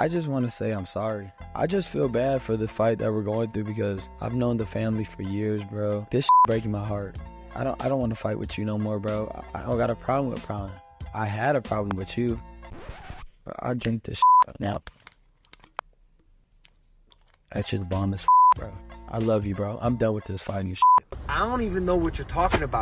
I just want to say I'm sorry. I just feel bad for the fight that we're going through because I've known the family for years, bro. This breaking my heart. I don't I don't want to fight with you no more, bro. I, don't got a problem with Prime. I had a problem with you. I drink this now. That's just bomb as bro. I love you, bro. I'm done with this fighting shit. I don't even know what you're talking about.